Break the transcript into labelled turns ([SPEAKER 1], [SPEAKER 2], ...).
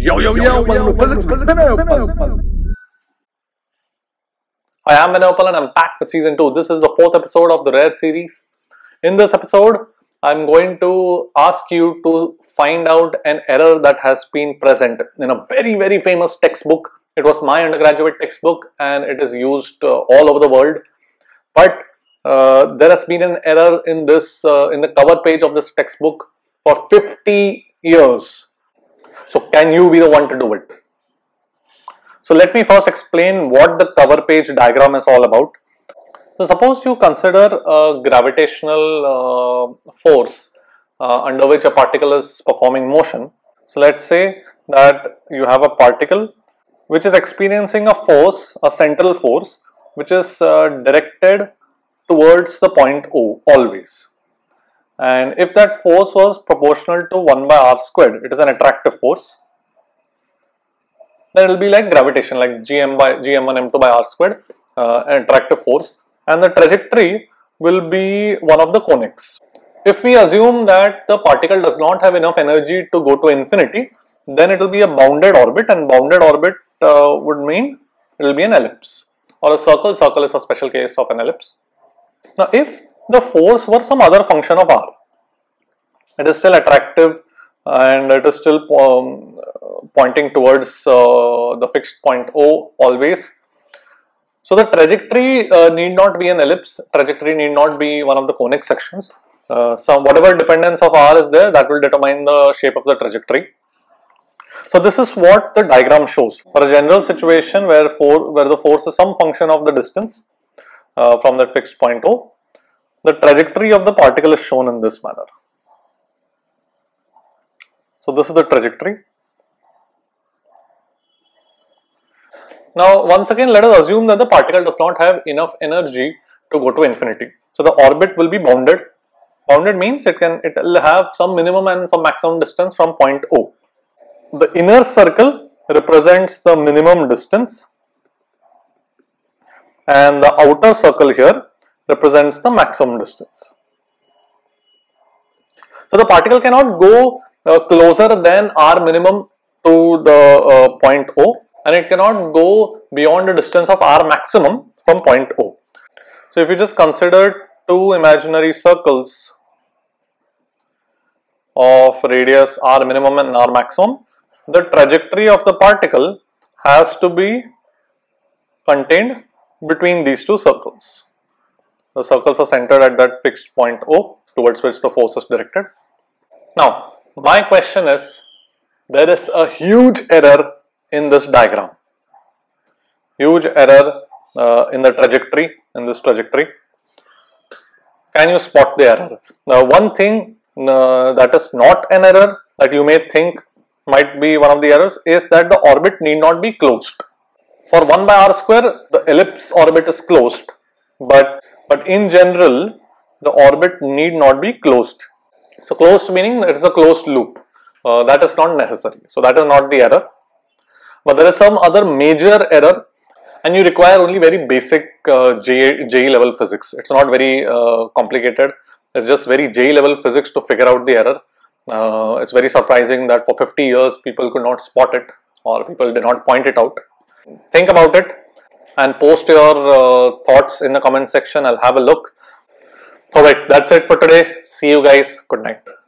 [SPEAKER 1] Yo, yo, yo, welcome to Physics.
[SPEAKER 2] Hi, I'm Vinay and I'm back with season 2. This is the fourth episode of the Rare series. In this episode, I'm going to ask you to find out an error that has been present in a very, very famous textbook. It was my undergraduate textbook and it is used uh, all over the world. But uh, there has been an error in this, uh, in the cover page of this textbook for 50 years. So, can you be the one to do it? So let me first explain what the cover page diagram is all about. So suppose you consider a gravitational uh, force uh, under which a particle is performing motion. So let's say that you have a particle which is experiencing a force, a central force, which is uh, directed towards the point O always. And if that force was proportional to 1 by r squared, it is an attractive force. Then it will be like gravitation like gm by gm1 m2 by r squared uh, an attractive force. And the trajectory will be one of the conics. If we assume that the particle does not have enough energy to go to infinity then it will be a bounded orbit. And bounded orbit uh, would mean it will be an ellipse or a circle. Circle is a special case of an ellipse. Now if the force were some other function of r it is still attractive and it is still um, pointing towards uh, the fixed point O always. So the trajectory uh, need not be an ellipse, trajectory need not be one of the conic sections. Uh, so whatever dependence of r is there that will determine the shape of the trajectory. So this is what the diagram shows. For a general situation where, for, where the force is some function of the distance uh, from that fixed point O, the trajectory of the particle is shown in this manner. So this is the trajectory. Now once again let us assume that the particle does not have enough energy to go to infinity. So the orbit will be bounded. Bounded means it can it will have some minimum and some maximum distance from point O. The inner circle represents the minimum distance and the outer circle here represents the maximum distance. So the particle cannot go uh, closer than r minimum to the uh, point O and it cannot go beyond a distance of r maximum from point O. So if you just consider two imaginary circles of radius r minimum and r maximum, the trajectory of the particle has to be contained between these two circles. The circles are centered at that fixed point O towards which the force is directed. Now, my question is, there is a huge error in this diagram. Huge error uh, in the trajectory, in this trajectory. Can you spot the error? Now, one thing uh, that is not an error that you may think might be one of the errors is that the orbit need not be closed. For 1 by r square, the ellipse orbit is closed, but, but in general, the orbit need not be closed. So, closed meaning it is a closed loop. Uh, that is not necessary. So, that is not the error but there is some other major error and you require only very basic uh, JEE, JEE level physics. It's not very uh, complicated. It's just very JEE level physics to figure out the error. Uh, it's very surprising that for 50 years people could not spot it or people did not point it out. Think about it and post your uh, thoughts in the comment section. I'll have a look. Alright, that's it for today. See you guys. Good night.